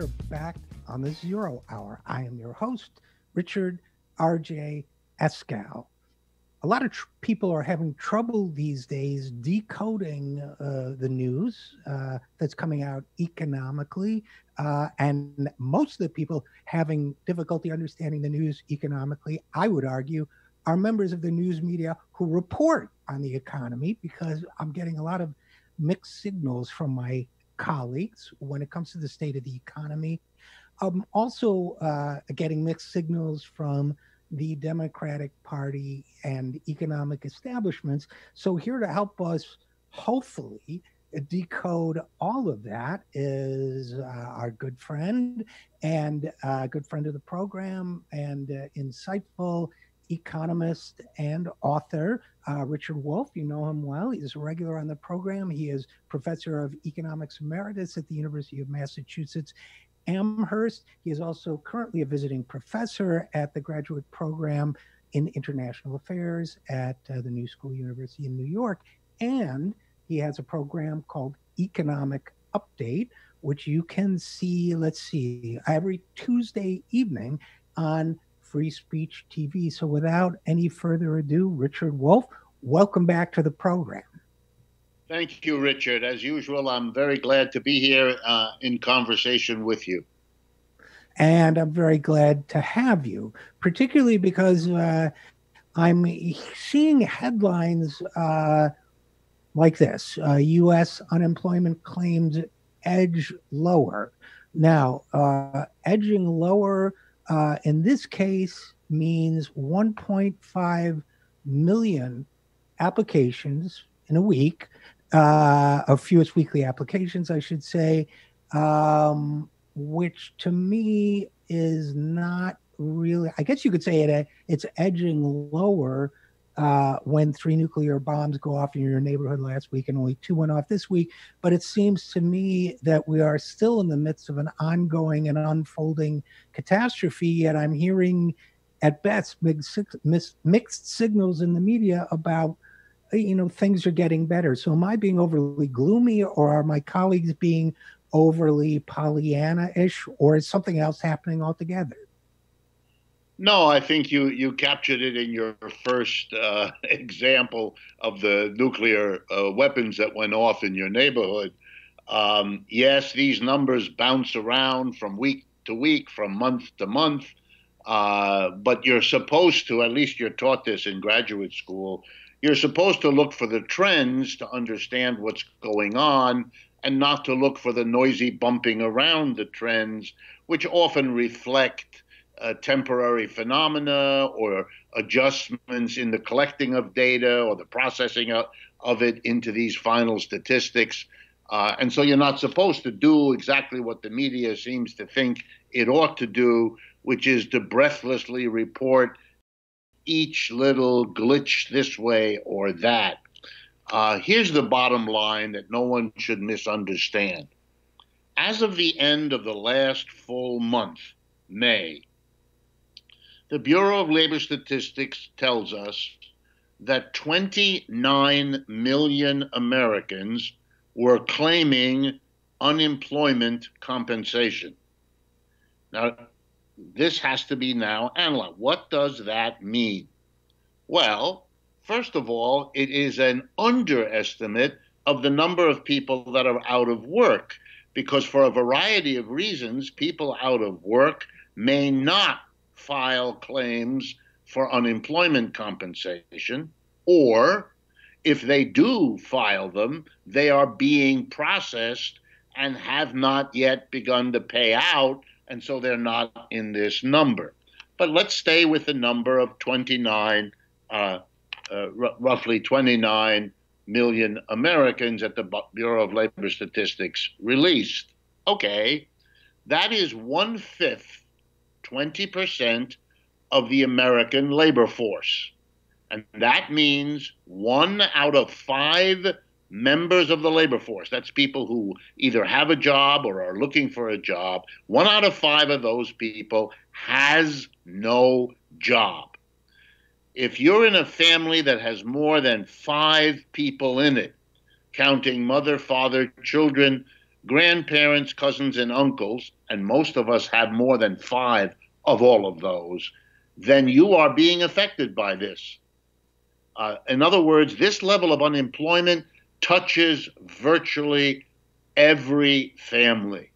are back on the Zero Hour. I am your host, Richard R.J. Eskow. A lot of tr- people are having trouble these days decoding uh, the news uh, that's coming out economically, uh, and most of the people having difficulty understanding the news economically, I would argue, are members of the news media who report on the economy because I'm getting a lot of mixed signals from my colleagues when it comes to the state of the economy. I'm also uh, getting mixed signals from the Democratic Party and economic establishments. So, here to help us, hopefully, decode all of that is uh, our good friend and uh, good friend of the program and uh, insightful economist and author, uh, Richard Wolff. You know him well. He's a regular on the program. He is professor of economics emeritus at the University of Massachusetts Amherst. He is also currently a visiting professor at the graduate program in international affairs at uh, the New School University in New York. And he has a program called Economic Update, which you can see, let's see, every Tuesday evening on Free Speech TV. So without any further ado, Richard Wolff, welcome back to the program. Thank you, Richard. As usual, I'm very glad to be here uh, in conversation with you. And I'm very glad to have you, particularly because uh, I'm seeing headlines uh, like this U.S. Uh, unemployment claims edge lower. Now, uh, edging lower uh, in this case means 1.5 million applications in a week, uh, of fewest weekly applications, I should say, um, which to me is not really, I guess you could say it, it's edging lower uh, when three nuclear bombs go off in your neighborhood last week and only two went off this week. But it seems to me that we are still in the midst of an ongoing and unfolding catastrophe. Yet I'm hearing, at best, mixed, mixed signals in the media about you know things are getting better. So am I being overly gloomy, or are my colleagues being overly Pollyanna-ish, or is something else happening altogether? No, I think you, you captured it in your first uh, example of the nuclear uh, weapons that went off in your neighborhood. Um, yes, these numbers bounce around from week to week, from month to month, uh, but you're supposed to, at least you're taught this in graduate school, you're supposed to look for the trends to understand what's going on and not to look for the noisy bumping around the trends, which often reflect temporary phenomena or adjustments in the collecting of data or the processing of, of it into these final statistics. Uh, and so you're not supposed to do exactly what the media seems to think it ought to do, which is to breathlessly report each little glitch this way or that. Uh, here's the bottom line that no one should misunderstand. As of the end of the last full month, May, the Bureau of Labor Statistics tells us that 29 million Americans were claiming unemployment compensation. Now, this has to be now analyzed. What does that mean? Well, first of all, it is an underestimate of the number of people that are out of work, because for a variety of reasons, people out of work may not file claims for unemployment compensation, or if they do file them, they are being processed and have not yet begun to pay out, and so they're not in this number. But let's stay with the number of 29, uh, uh, roughly 29 million Americans that the Bureau of Labor Statistics released. Okay, that is one fifth 20% of the American labor force. And that means one out of five members of the labor force, that's people who either have a job or are looking for a job, one out of five of those people has no job. If you're in a family that has more than five people in it, counting mother, father, children, grandparents, cousins, and uncles, and most of us have more than five of all of those, then you are being affected by this. Uh, in other words, this level of unemployment touches virtually every family.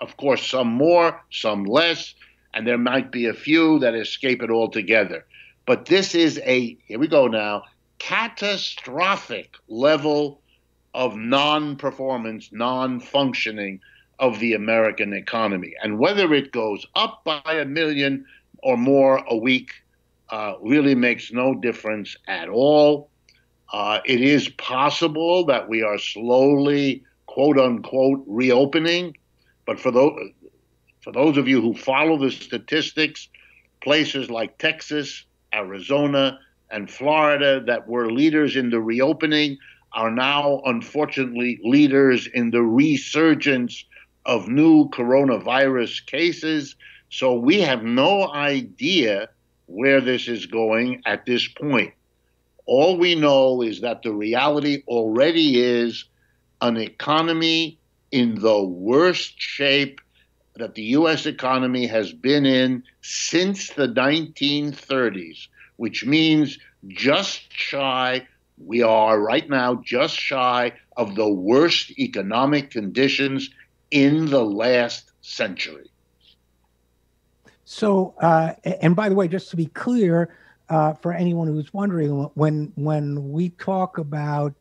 Of course, some more, some less, and there might be a few that escape it altogether. But this is a, here we go now, catastrophic level of non performance, non functioning of the American economy. And whether it goes up by a million or more a week uh, really makes no difference at all. Uh, it is possible that we are slowly, quote unquote, reopening. But for those, for those of you who follow the statistics, places like Texas, Arizona, and Florida that were leaders in the reopening are now, unfortunately, leaders in the resurgence of new coronavirus cases. So we have no idea where this is going at this point. All we know is that the reality already is an economy in the worst shape that the U.S. economy has been in since the 1930s, which means just shy we are right now just shy of the worst economic conditions in the last century. So, uh, and by the way, just to be clear, uh, for anyone who's wondering, when when we talk about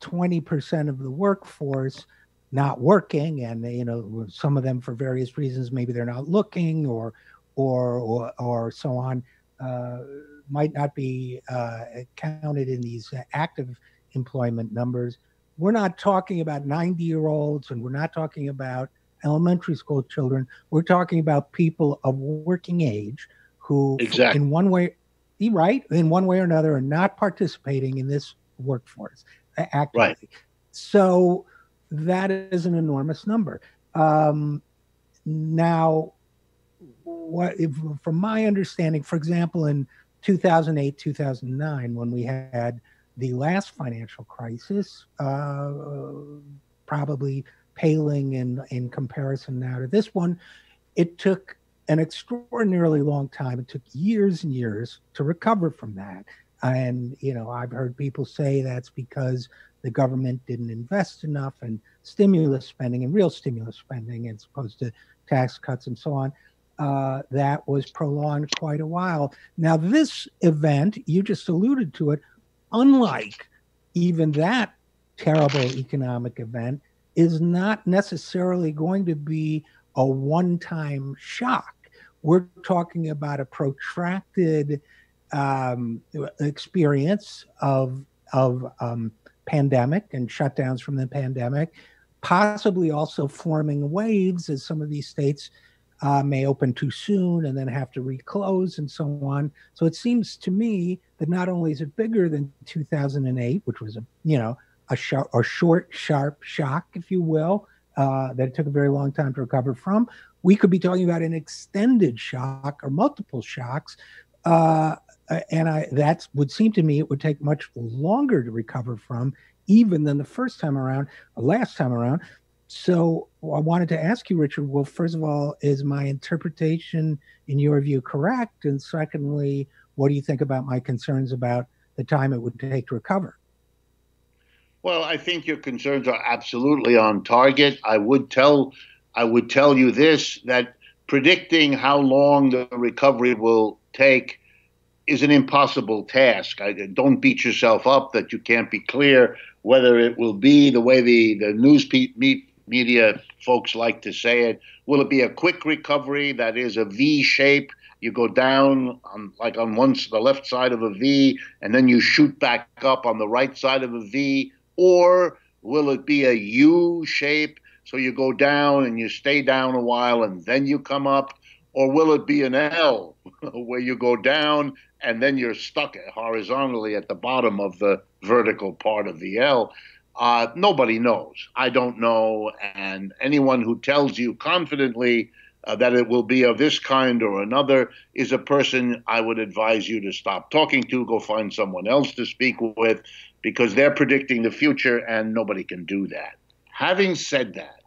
twenty percent of the workforce not working, and you know some of them for various reasons, maybe they're not looking, or or or, or so on. Uh, might not be uh, counted in these active employment numbers. We're not talking about 90 year olds and we're not talking about elementary school children. We're talking about people of working age who, exactly. in one way, right, in one way or another, are not participating in this workforce actively. Right. So that is an enormous number. Um, now, what if, from my understanding, for example, in 2008, 2009, when we had the last financial crisis, uh, probably paling in, in comparison now to this one, it took an extraordinarily long time. It took years and years to recover from that. And, you know, I've heard people say that's because the government didn't invest enough in stimulus spending and real stimulus spending as opposed to tax cuts and so on uh, that was prolonged quite a while. Now, this event, you just alluded to it, unlike even that terrible economic event, is not necessarily going to be a one time shock. We're talking about a protracted um, experience of, of um, pandemic and shutdowns from the pandemic, possibly also forming waves as some of these states uh, may open too soon and then have to reclose and so on. So it seems to me that not only is it bigger than 2008, which was a you know a, sharp, a short, sharp shock, if you will, uh, that it took a very long time to recover from. We could be talking about an extended shock or multiple shocks. Uh, and I, that would seem to me it would take much longer to recover from even than the first time around, last time around. So I wanted to ask you, Richard. Well, first of all, is my interpretation, in your view, correct? And secondly, what do you think about my concerns about the time it would take to recover? Well, I think your concerns are absolutely on target. I would tell, I would tell you this: that predicting how long the recovery will take is an impossible task. I, don't beat yourself up that you can't be clear whether it will be the way the the news pe- media folks like to say it. Will it be a quick recovery that is a V shape? You go down on like on one the left side of a V, and then you shoot back up on the right side of a V, or will it be a U shape? So you go down and you stay down a while, and then you come up, or will it be an L where you go down and then you're stuck horizontally at the bottom of the vertical part of the L? Uh, nobody knows. I don't know. And anyone who tells you confidently uh, that it will be of this kind or another is a person I would advise you to stop talking to, go find someone else to speak with, because they're predicting the future and nobody can do that. Having said that,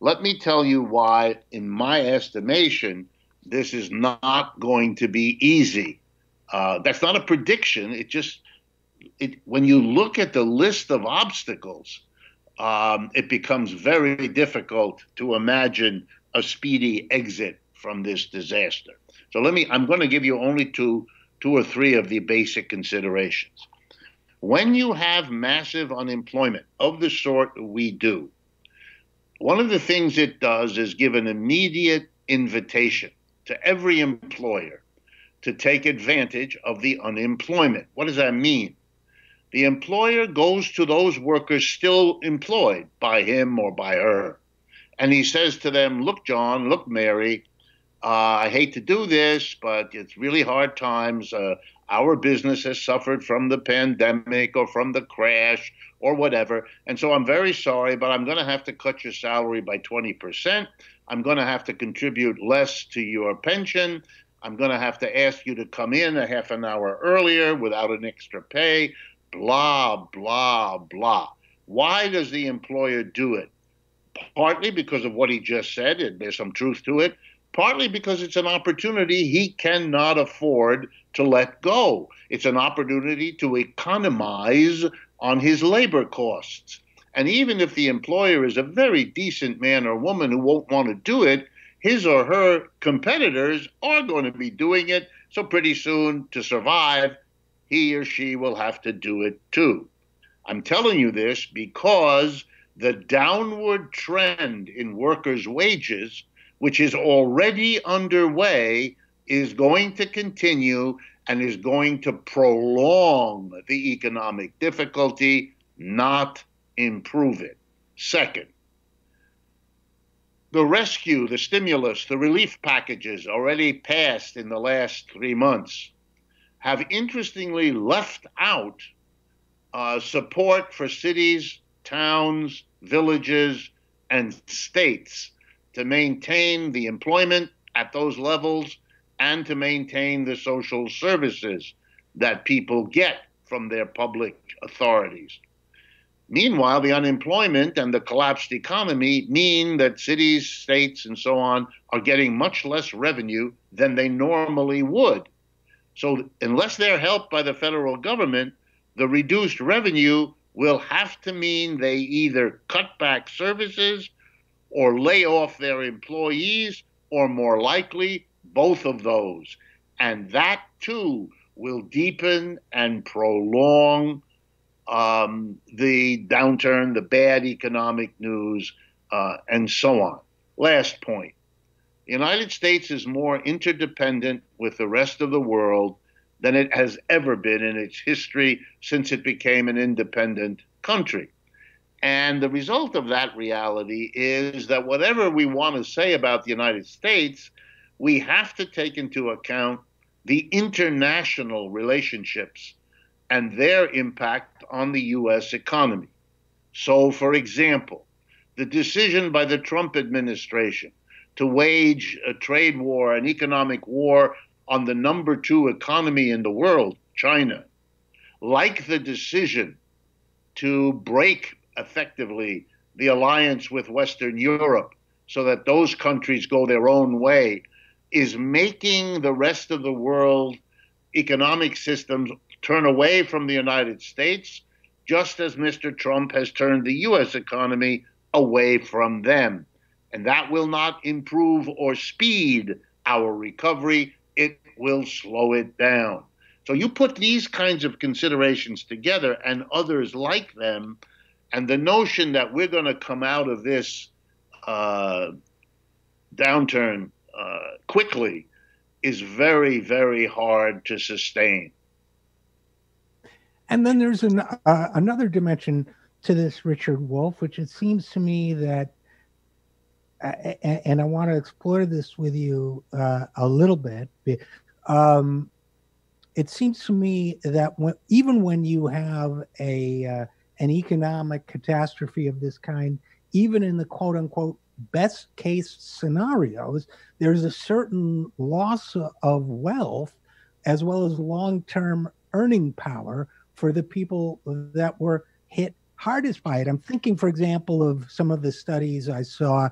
Let me tell you why, in my estimation, this is not going to be easy. Uh, that's not a prediction. It just, it, when you look at the list of obstacles, um, it becomes very difficult to imagine a speedy exit from this disaster. So let me, I'm going to give you only two, two or three of the basic considerations. When you have massive unemployment of the sort we do, one of the things it does is give an immediate invitation to every employer to take advantage of the unemployment. What does that mean? The employer goes to those workers still employed by him or by her, and he says to them, Look, John, look, Mary, uh, I hate to do this, but it's really hard times. Uh, our business has suffered from the pandemic or from the crash or whatever. And so I'm very sorry, but I'm going to have to cut your salary by 20%. I'm going to have to contribute less to your pension. I'm going to have to ask you to come in a half an hour earlier without an extra pay. Blah, blah, blah. Why does the employer do it? Partly because of what he just said, and there's some truth to it partly because it's an opportunity he cannot afford to let go. It's an opportunity to economize on his labor costs. And even if the employer is a very decent man or woman who won't want to do it, his or her competitors are going to be doing it. So pretty soon, to survive, he or she will have to do it too. I'm telling you this because the downward trend in workers' wages which is already underway, is going to continue and is going to prolong the economic difficulty, not improve it. Second, the rescue, the stimulus, the relief packages already passed in the last three months have interestingly left out uh, support for cities, towns, villages, and states to maintain the employment at those levels and to maintain the social services that people get from their public authorities. Meanwhile, the unemployment and the collapsed economy mean that cities, states, and so on are getting much less revenue than they normally would. So, unless they're helped by the federal government, the reduced revenue will have to mean they either cut back services or lay off their employees, or more likely, both of those. And that too will deepen and prolong um, the downturn, the bad economic news, uh, and so on. Last point the United States is more interdependent with the rest of the world than it has ever been in its history since it became an independent country. And the result of that reality is that whatever we want to say about the United States, we have to take into account the international relationships and their impact on the U.S. economy. So, for example, the decision by the Trump administration to wage a trade war, an economic war on the number two economy in the world, China, like the decision to break effectively the alliance with Western Europe so that those countries go their own way is making the rest of the world economic systems turn away from the United States, just as Mr. Trump has turned the U.S. economy away from them. And that will not improve or speed our recovery, it will slow it down. So you put these kinds of considerations together and others like them, and the notion that we're going to come out of this uh, downturn uh, quickly is very, very hard to sustain. And then there's an, uh, another dimension to this, Richard Wolff, which it seems to me that, and I want to explore this with you uh, a little bit. Um, it seems to me that when, even when you have a uh, an economic catastrophe of this kind, even in the quote unquote best case scenarios, there's a certain loss of wealth as well as long term earning power for the people that were hit hardest by it. I'm thinking, for example, of some of the studies I saw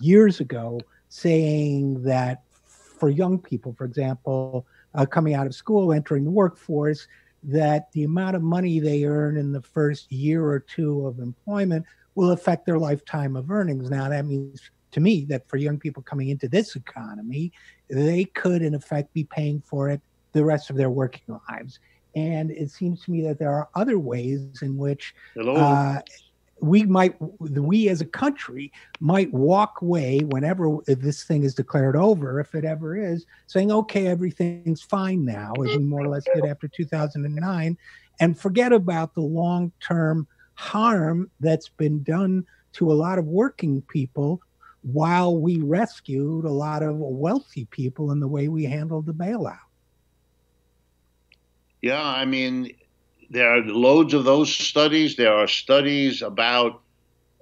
years ago saying that for young people, for example, uh, coming out of school, entering the workforce, that the amount of money they earn in the first year or two of employment will affect their lifetime of earnings. Now, that means to me that for young people coming into this economy, they could, in effect, be paying for it the rest of their working lives. And it seems to me that there are other ways in which uh, we might, we as a country might walk away whenever this thing is declared over, if it ever is, saying, okay, everything's fine now, as we more or less did after 2009, and forget about the long term harm that's been done to a lot of working people while we rescued a lot of wealthy people in the way we handled the bailout. Yeah, I mean, there are loads of those studies. There are studies about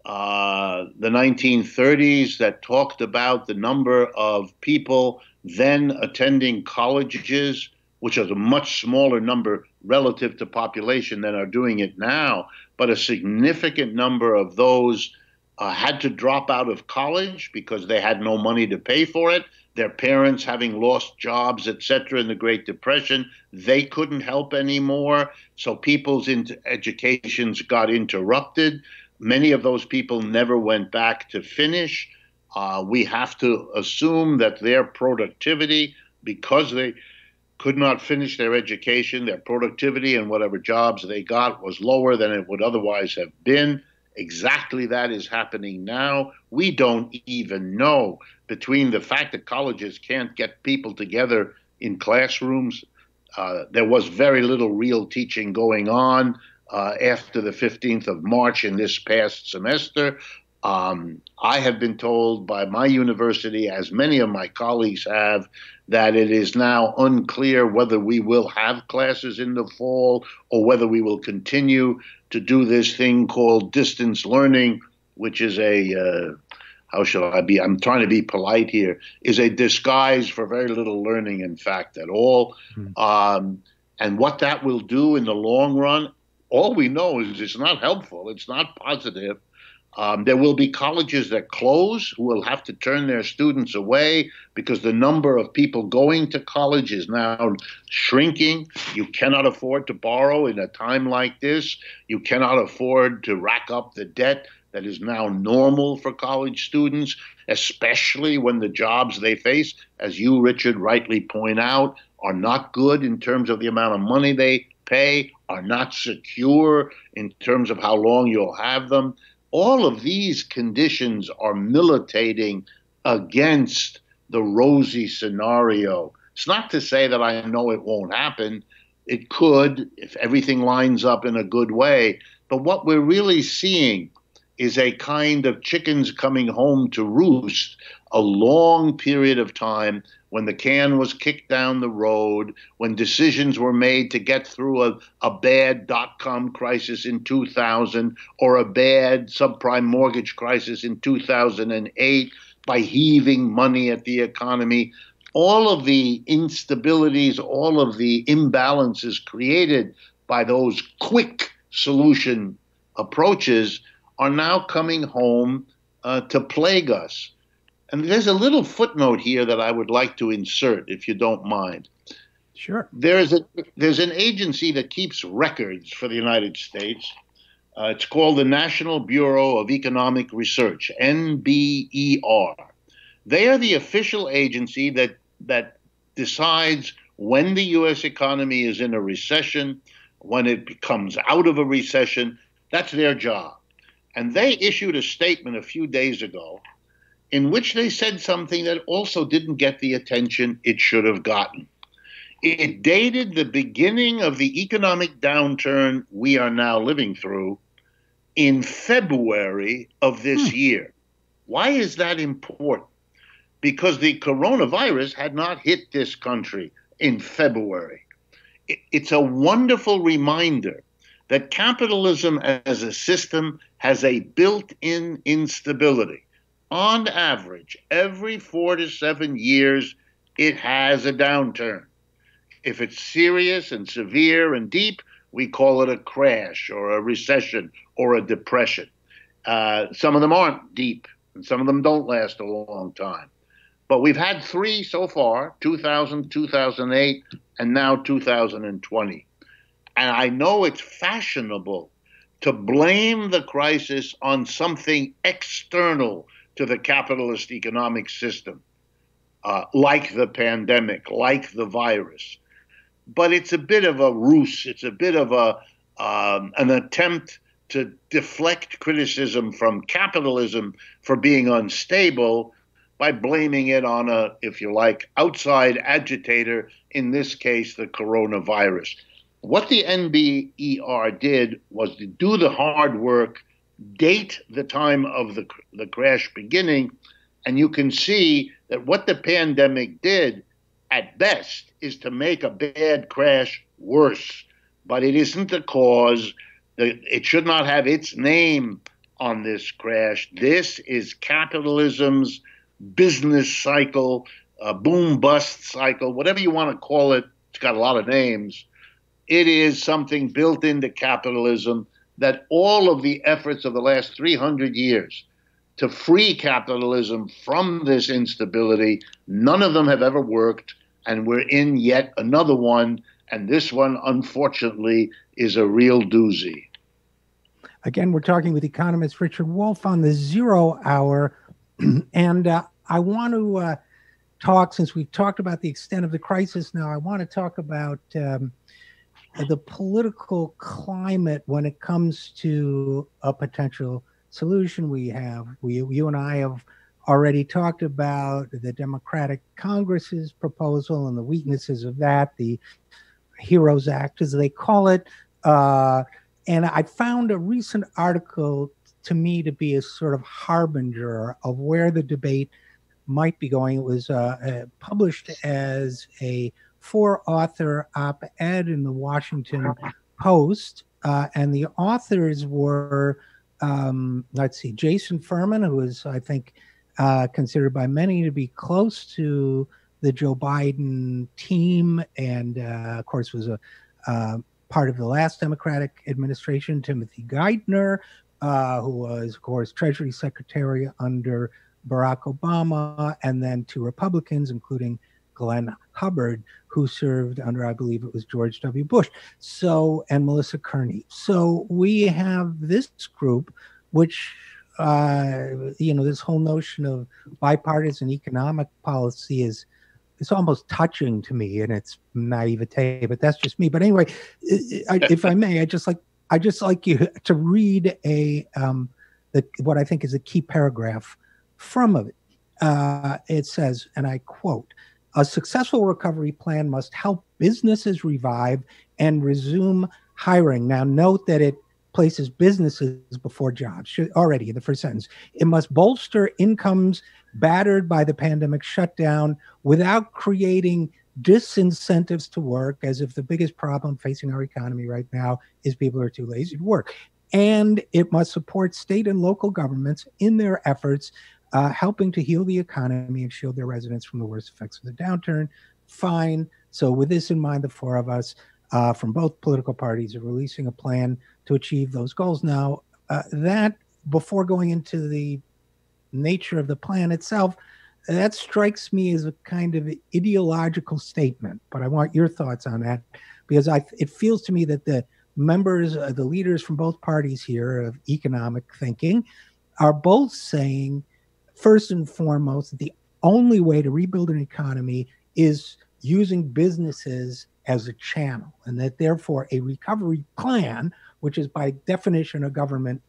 uh, the 1930s that talked about the number of people then attending colleges, which is a much smaller number relative to population than are doing it now, but a significant number of those uh, had to drop out of college because they had no money to pay for it. Their parents having lost jobs, etc., in the Great Depression, they couldn't help anymore. So people's educations got interrupted. Many of those people never went back to finish. Uh, we have to assume that their productivity, because they could not finish their education, their productivity and whatever jobs they got was lower than it would otherwise have been. Exactly that is happening now. We don't even know between the fact that colleges can't get people together in classrooms. Uh, there was very little real teaching going on uh, after the 15th of March in this past semester. Um, I have been told by my university, as many of my colleagues have, that it is now unclear whether we will have classes in the fall or whether we will continue to do this thing called distance learning, which is a uh, how shall I be? I'm trying to be polite here. Is a disguise for very little learning, in fact, at all. Mm. Um, and what that will do in the long run, all we know is it's not helpful. It's not positive. Um, there will be colleges that close who will have to turn their students away because the number of people going to college is now shrinking. You cannot afford to borrow in a time like this. You cannot afford to rack up the debt that is now normal for college students, especially when the jobs they face, as you, Richard, rightly point out, are not good in terms of the amount of money they pay, are not secure in terms of how long you'll have them all of these conditions are militating against the rosy scenario. It's not to say that I know it won't happen. It could if everything lines up in a good way. But what we're really seeing is a kind of chickens coming home to roost, a long period of time when the can was kicked down the road, when decisions were made to get through a, a bad dot com crisis in 2000 or a bad subprime mortgage crisis in 2008 by heaving money at the economy. All of the instabilities, all of the imbalances created by those quick solution approaches are now coming home uh, to plague us. And there's a little footnote here that I would like to insert, if you don't mind. Sure. There's a there's an agency that keeps records for the United States. Uh, it's called the National Bureau of Economic Research, NBER. They are the official agency that that decides when the U.S. economy is in a recession, when it comes out of a recession. That's their job. And they issued a statement a few days ago in which they said something that also didn't get the attention it should have gotten. It dated the beginning of the economic downturn we are now living through in February of this hmm. year. Why is that important? Because the coronavirus had not hit this country in February. It's a wonderful reminder that capitalism as a system has a built in instability on average, every four to seven years, it has a downturn. If it's serious and severe and deep, we call it a crash or a recession or a depression. Uh, some of them aren't deep and some of them don't last a long time. But we've had three so far 2000, 2008, and now 2020. And I know it's fashionable to blame the crisis on something external to the capitalist economic system, uh, like the pandemic, like the virus. But it's a bit of a ruse. It's a bit of a um, an attempt to deflect criticism from capitalism for being unstable by blaming it on a, if you like, outside agitator, in this case, the coronavirus. What the NBER did was to do the hard work, date the time of the, the crash beginning, and you can see that what the pandemic did at best is to make a bad crash worse. But it isn't the cause. It should not have its name on this crash. This is capitalism's business cycle, a boom bust cycle, whatever you want to call it. It's got a lot of names. It is something built into capitalism that all of the efforts of the last 300 years to free capitalism from this instability, none of them have ever worked. And we're in yet another one. And this one, unfortunately, is a real doozy. Again, we're talking with economist Richard Wolff on the zero hour. and uh, I want to uh, talk, since we've talked about the extent of the crisis now, I want to talk about um, the political climate when it comes to a potential solution we have. We, you and I have already talked about the Democratic Congress's proposal and the weaknesses of that, the HEROES Act, as they call it. Uh, and I found a recent article to me to be a sort of harbinger of where the debate might be going. It was uh, uh, published as a four author op ed in the Washington Post. Uh, and the authors were, um, let's see, Jason Furman, who is, I think, uh, considered by many to be close to the Joe Biden team, and uh, of course was a uh, part of the last Democratic administration. Timothy Geithner, uh, who was, of course, Treasury Secretary under Barack Obama, and then two Republicans, including Glenn Hubbard, who served under, I believe it was George W. Bush. So, and Melissa Kearney. So we have this group, which, uh, you know, this whole notion of bipartisan economic policy is it's almost touching to me and its naivete, but that's just me. But anyway, if I may, I just like I just like you to read a um, the what I think is a key paragraph from it. Uh, it says, and I quote: "A successful recovery plan must help businesses revive and resume hiring." Now, note that it places businesses before jobs already in the first sentence. It must bolster incomes battered by the pandemic shutdown without creating disincentives to work, as if the biggest problem facing our economy right now is people are too lazy to work. And it must support state and local governments in their efforts, uh, helping to heal the economy and shield their residents from the worst effects of the downturn. Fine. So, with this in mind, the four of us uh, from both political parties are releasing a plan to achieve those goals. Now, uh, that before going into the nature of the plan itself, that strikes me as a kind of ideological statement. But I want your thoughts on that because I, it feels to me that the members, uh, the leaders from both parties here of economic thinking, are both saying, first and foremost, the only way to rebuild an economy is using businesses as a channel, and that therefore a recovery plan, which is by definition a government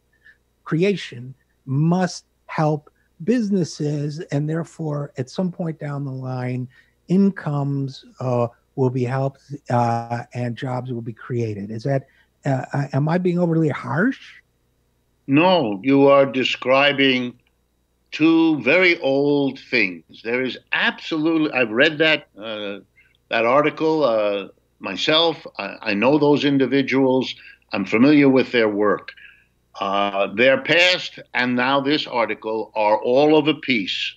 creation, must help businesses, and therefore, at some point down the line, incomes uh, will be helped uh, and jobs will be created. Is that, uh, uh, am I being overly harsh? No, you are describing two very old things. There is absolutely, I've read that, uh, that article uh, myself. I, I know those individuals. I'm familiar with their work. Uh, their past and now this article are all of a piece.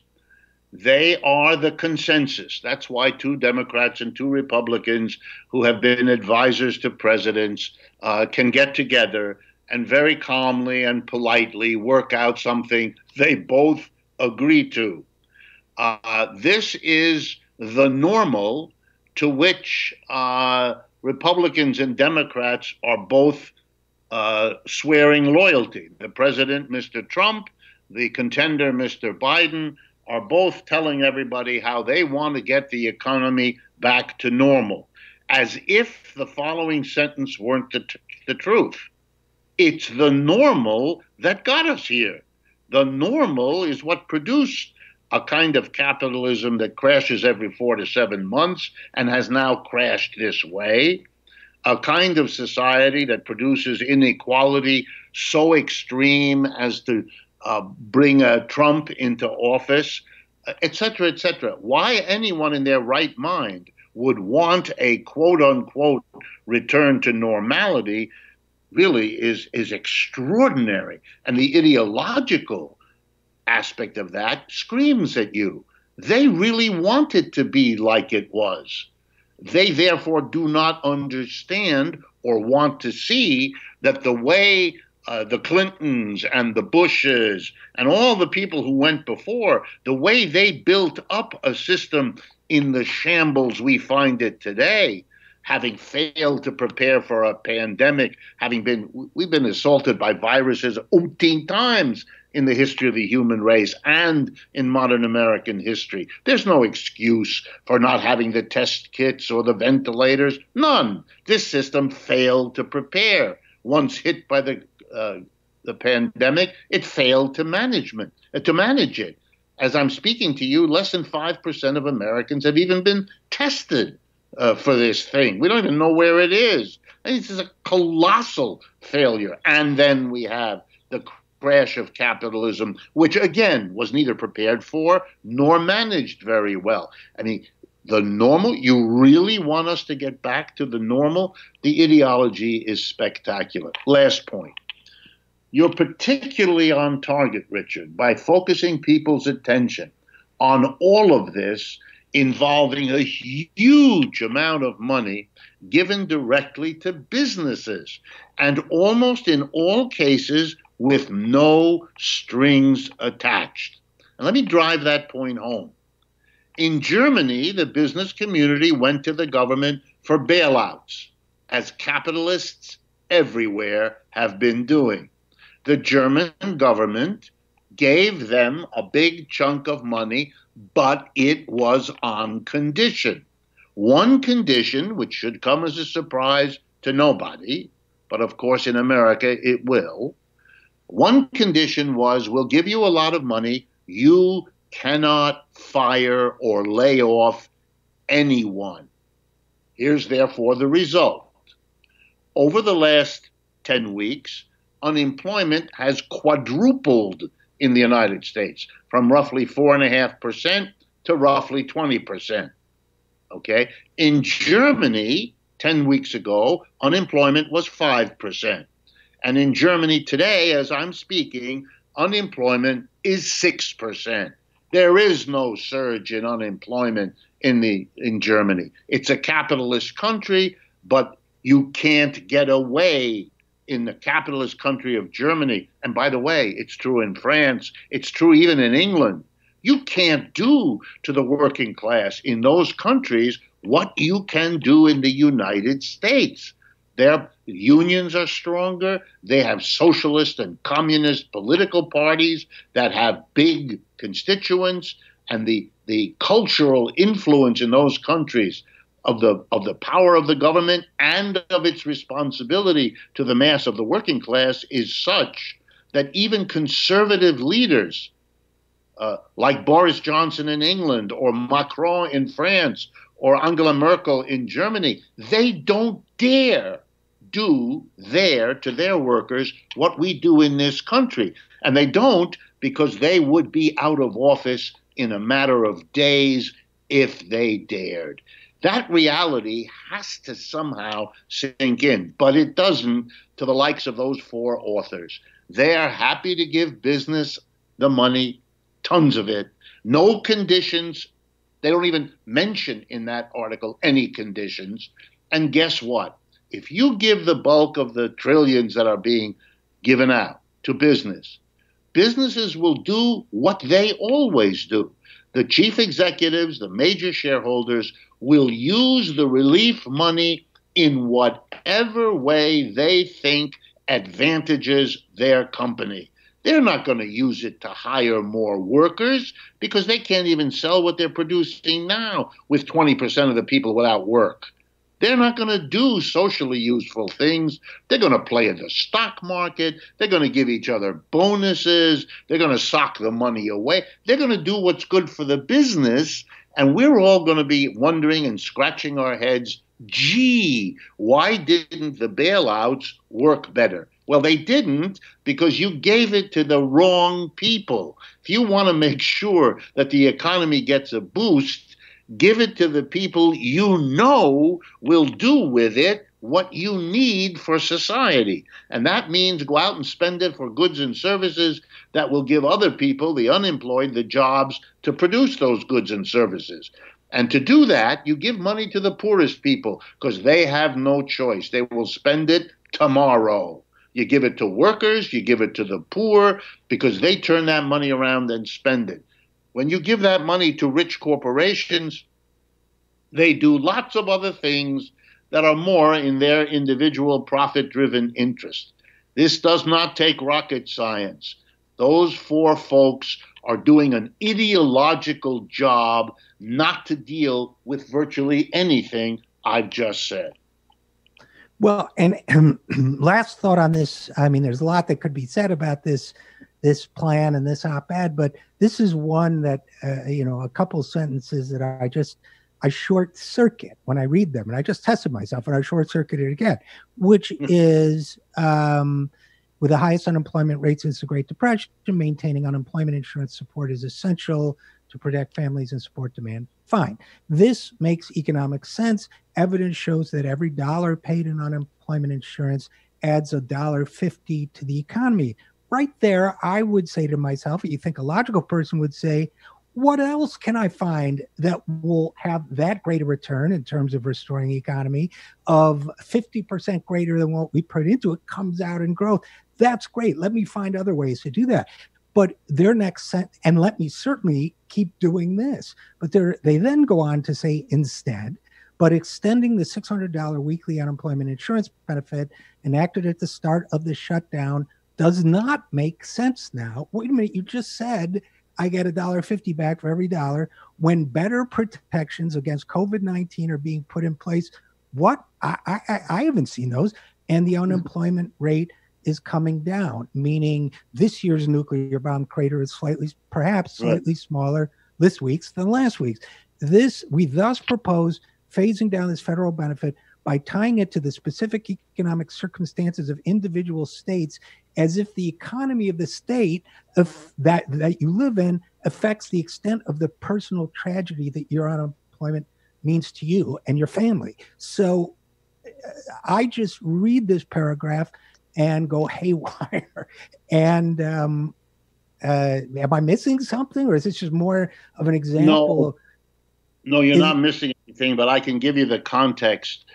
They are the consensus. That's why two Democrats and two Republicans who have been advisors to presidents uh, can get together and very calmly and politely work out something they both agree to. Uh, this is the normal to which uh, Republicans and Democrats are both uh, swearing loyalty. The president, Mr. Trump, the contender, Mr. Biden, are both telling everybody how they want to get the economy back to normal, as if the following sentence weren't the, t- the truth. It's the normal that got us here. The normal is what produced a kind of capitalism that crashes every four to seven months and has now crashed this way. A kind of society that produces inequality so extreme as to uh, bring a Trump into office, etc., etc. Why anyone in their right mind would want a quote unquote return to normality really is is extraordinary, and the ideological aspect of that screams at you. They really want it to be like it was. They therefore do not understand or want to see that the way uh, the Clintons and the Bushes and all the people who went before, the way they built up a system in the shambles we find it today, having failed to prepare for a pandemic, having been, we've been assaulted by viruses umpteen times in the history of the human race and in modern American history. There's no excuse for not having the test kits or the ventilators. None. This system failed to prepare. Once hit by the uh, the pandemic, it failed to management uh, to manage it. As I'm speaking to you, less than five percent of Americans have even been tested uh, for this thing. We don't even know where it is. This is a colossal failure. And then we have the crash of capitalism, which again was neither prepared for nor managed very well. I mean, the normal, you really want us to get back to the normal? The ideology is spectacular. Last point. You're particularly on target, Richard, by focusing people's attention on all of this involving a huge amount of money given directly to businesses, and almost in all cases with no strings attached. And let me drive that point home. In Germany, the business community went to the government for bailouts, as capitalists everywhere have been doing. The German government gave them a big chunk of money, but it was on condition. One condition, which should come as a surprise to nobody, but of course in America it will, one condition was we'll give you a lot of money. You cannot fire or lay off anyone. Here's therefore the result. Over the last 10 weeks, unemployment has quadrupled in the United States from roughly 4.5% to roughly 20%. Okay? In Germany, 10 weeks ago, unemployment was 5%. And in Germany today, as I'm speaking, unemployment is 6%. There is no surge in unemployment in the in Germany. It's a capitalist country, but you can't get away in the capitalist country of Germany. And by the way, it's true in France, it's true even in England. You can't do to the working class in those countries what you can do in the United States. Their unions are stronger. They have socialist and communist political parties that have big constituents, and the the cultural influence in those countries of the of the power of the government and of its responsibility to the mass of the working class is such that even conservative leaders uh, like Boris Johnson in England or Macron in France or Angela Merkel in Germany, they don't dare do there to their workers what we do in this country. And they don't because they would be out of office in a matter of days if they dared. That reality has to somehow sink in, but it doesn't to the likes of those four authors. They are happy to give business the money, tons of it, no conditions. They don't even mention in that article any conditions. And guess what? if you give the bulk of the trillions that are being given out to business, businesses will do what they always do. The chief executives, the major shareholders, will use the relief money in whatever way they think advantages their company. They're not going to use it to hire more workers because they can't even sell what they're producing now with 20% of the people without work. They're not going to do socially useful things. They're going to play in the stock market. They're going to give each other bonuses. They're going to sock the money away. They're going to do what's good for the business. And we're all going to be wondering and scratching our heads gee, why didn't the bailouts work better? Well, they didn't because you gave it to the wrong people. If you want to make sure that the economy gets a boost, give it to the people you know will do with it what you need for society. And that means go out and spend it for goods and services that will give other people, the unemployed, the jobs to produce those goods and services. And to do that, you give money to the poorest people because they have no choice. They will spend it tomorrow. You give it to workers, you give it to the poor because they turn that money around and spend it. When you give that money to rich corporations, they do lots of other things that are more in their individual profit driven interest. This does not take rocket science. Those four folks are doing an ideological job not to deal with virtually anything I've just said. Well, and um, last thought on this. I mean, there's a lot that could be said about this this plan and this op-ed, but this is one that uh, you know a couple sentences that I just I short circuit when I read them, and I just tested myself and I short circuited again, which mm-hmm. is um, with the highest unemployment rates since the Great Depression, maintaining unemployment insurance support is essential to protect families and support demand. Fine. This makes economic sense. Evidence shows that every dollar paid in unemployment insurance adds a dollar fifty to the economy. Right there, I would say to myself, you think a logical person would say, what else can I find that will have that great a return in terms of restoring economy of 50% greater than what we put into it comes out in growth? That's great. Let me find other ways to do that. But their next set, and let me certainly keep doing this. But they then go on to say instead, but extending the $600 weekly unemployment insurance benefit enacted at the start of the shutdown does not make sense now. Wait a minute, you just said I get a dollar fifty back for every dollar when better protections against COVID nineteen are being put in place. What I, I I haven't seen those, and the mm-hmm. unemployment rate is coming down, meaning this year's nuclear bomb crater is slightly, perhaps slightly right. smaller this week's than last week's. This we thus propose phasing down this federal benefit by tying it to the specific economic circumstances of individual states as if the economy of the state of that that you live in affects the extent of the personal tragedy that your unemployment means to you and your family. So I just read this paragraph and go haywire. And um, uh, am I missing something, or is this just more of an example? No, no you're not missing anything, but I can give you the context.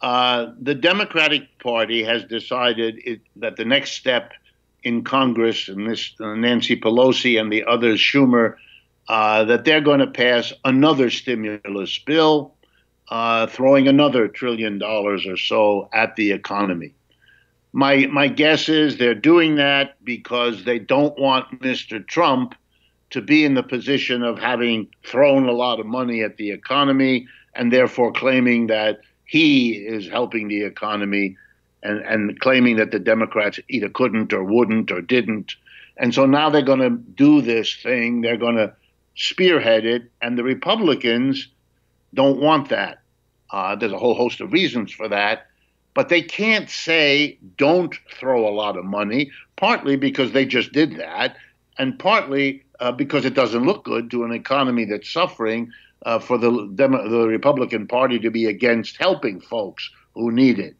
Uh, the Democratic Party has decided it, that the next step in Congress, and this uh, Nancy Pelosi and the others, Schumer, uh, that they're going to pass another stimulus bill, uh, throwing another trillion dollars or so at the economy. My my guess is they're doing that because they don't want Mr. Trump to be in the position of having thrown a lot of money at the economy and therefore claiming that he is helping the economy and, and claiming that the Democrats either couldn't or wouldn't or didn't. And so now they're going to do this thing. They're going to spearhead it. And the Republicans don't want that. Uh, there's a whole host of reasons for that. But they can't say don't throw a lot of money, partly because they just did that, and partly uh, because it doesn't look good to an economy that's suffering uh, for the, Demo- the Republican Party to be against helping folks who need it.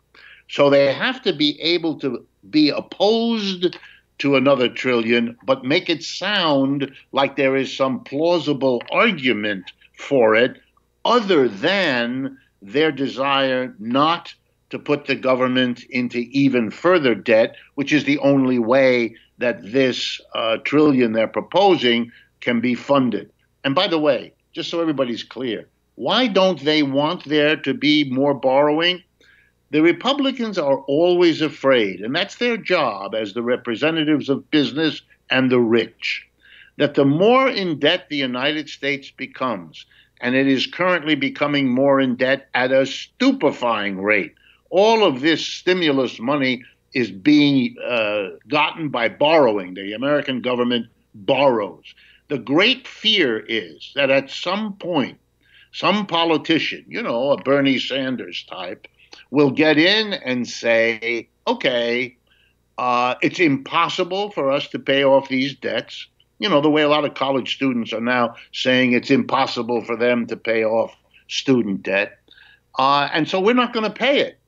So they have to be able to be opposed to another trillion, but make it sound like there is some plausible argument for it other than their desire not to put the government into even further debt, which is the only way that this uh, trillion they're proposing can be funded. And by the way, just so everybody's clear, why don't they want there to be more borrowing? The Republicans are always afraid, and that's their job as the representatives of business and the rich, that the more in debt the United States becomes, and it is currently becoming more in debt at a stupefying rate. All of this stimulus money is being uh, gotten by borrowing. The American government borrows. The great fear is that at some point, some politician, you know, a Bernie Sanders type, will get in and say, okay, uh, it's impossible for us to pay off these debts. You know, the way a lot of college students are now saying it's impossible for them to pay off student debt. Uh, and so we're not going to pay it.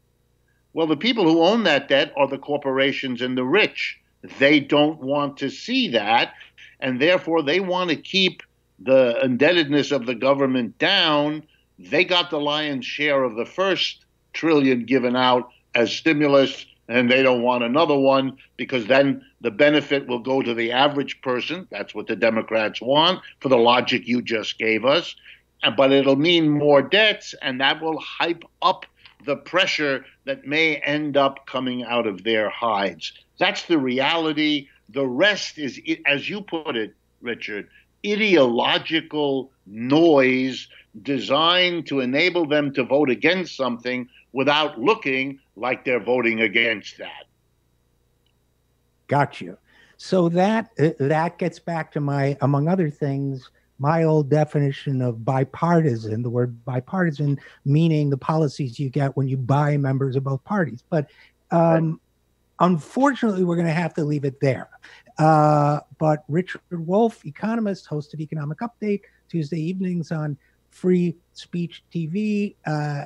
Well, the people who own that debt are the corporations and the rich. They don't want to see that, and therefore they want to keep the indebtedness of the government down. They got the lion's share of the first trillion given out as stimulus, and they don't want another one because then the benefit will go to the average person. That's what the Democrats want for the logic you just gave us. But it'll mean more debts, and that will hype up the pressure that may end up coming out of their hides. That's the reality. The rest is, as you put it, Richard, ideological noise designed to enable them to vote against something without looking like they're voting against that. Got you. So that uh, that gets back to my, among other things, my old definition of bipartisan, the word bipartisan meaning the policies you get when you buy members of both parties. But um. Unfortunately, we're going to have to leave it there. Uh, but Richard Wolff, economist, host of Economic Update, Tuesday evenings on Free Speech TV. Uh,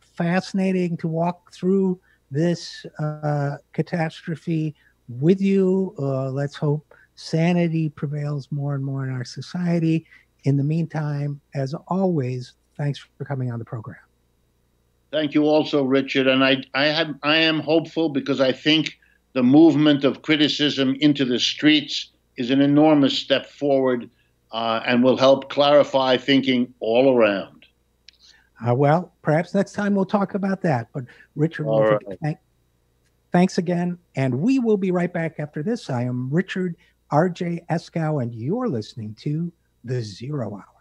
fascinating to walk through this uh, catastrophe with you. Uh, let's hope sanity prevails more and more in our society. In the meantime, as always, thanks for coming on the program. Thank you also, Richard. And I, I, have, I am hopeful because I think the movement of criticism into the streets is an enormous step forward uh, and will help clarify thinking all around. Uh, well, perhaps next time we'll talk about that. But Richard, right. thank, thanks again. And we will be right back after this. I am Richard RJ Eskow, and you're listening to The Zero Hour.